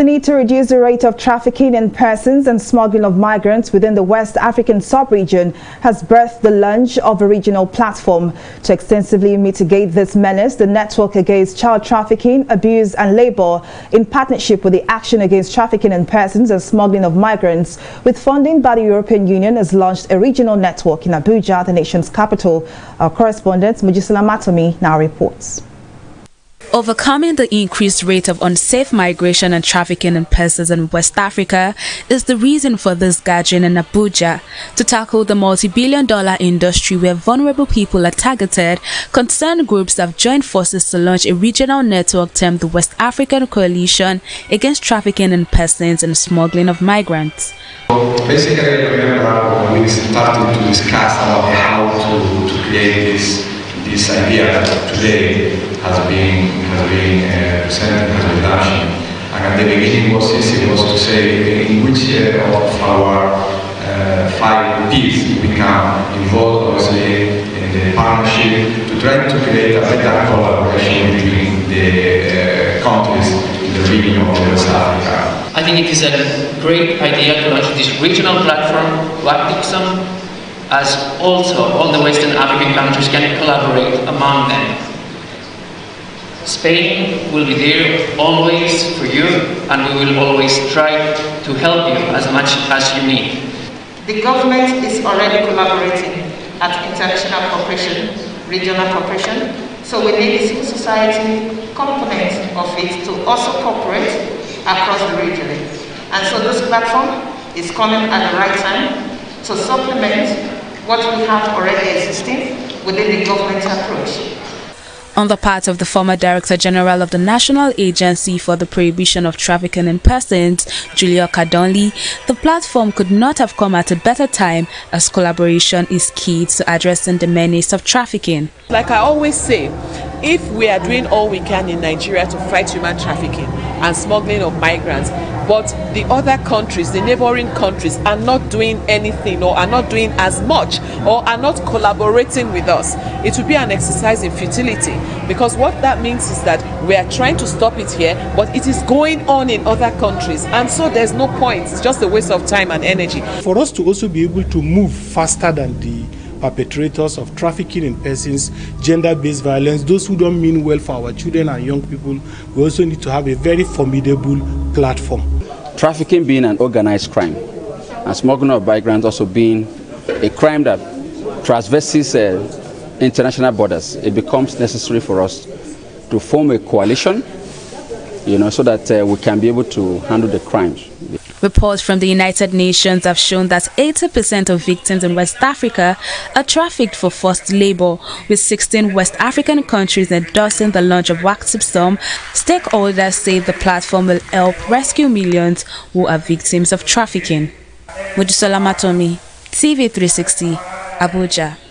The need to reduce the rate of trafficking in persons and smuggling of migrants within the West African sub-region has birthed the launch of a regional platform. To extensively mitigate this menace, the Network Against Child Trafficking, Abuse and Labor, in partnership with the Action Against Trafficking in Persons and Smuggling of Migrants, with funding by the European Union, has launched a regional network in Abuja, the nation's capital. Our correspondent, Mujisala Matomi, now reports. Overcoming the increased rate of unsafe migration and trafficking in persons in West Africa is the reason for this gathering in Abuja. To tackle the multi-billion dollar industry where vulnerable people are targeted, concerned groups have joined forces to launch a regional network termed the West African Coalition Against Trafficking in Persons and Smuggling of Migrants. basically, we started to discuss about how to, to create this, this idea today has been has been uh, presented, has been launched. And at the beginning was easy was to say in which uh, of our uh, five P's we can involve obviously in the partnership to try to create a better collaboration between the uh, countries in the region of West Africa. I think it is a great idea to launch this regional platform, WACTIPSOM, as also all the Western African countries can collaborate among them. Spain will be there always for you and we will always try to help you as much as you need. The government is already collaborating at international cooperation, regional cooperation, so we need the civil society component of it to also cooperate across the region. And so this platform is coming at the right time to supplement what we have already existing within the government approach. On the part of the former Director General of the National Agency for the Prohibition of Trafficking in Persons, Julie Okah-Donli, the platform could not have come at a better time as collaboration is key to addressing the menace of trafficking. Like I always say, if we are doing all we can in Nigeria to fight human trafficking and smuggling of migrants, but the other countries, the neighboring countries, are not doing anything or are not doing as much or are not collaborating with us, it will be an exercise in futility because what that means is that we are trying to stop it here, but it is going on in other countries, and so there's no point. It's just a waste of time and energy. For us to also be able to move faster than the perpetrators of trafficking in persons, gender-based violence, those who don't mean well for our children and young people, we also need to have a very formidable platform. Trafficking being an organized crime, and smuggling of migrants also being a crime that traverses uh, international borders, it becomes necessary for us to form a coalition, you know, so that uh, we can be able to handle the crimes. Reports from the United Nations have shown that 80% of victims in West Africa are trafficked for forced labor, with 16 West African countries endorsing the launch of WACTIPSOM. Stakeholders say the platform will help rescue millions who are victims of trafficking. Mujisola Matomi, TV360, Abuja.